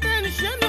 been shimmying.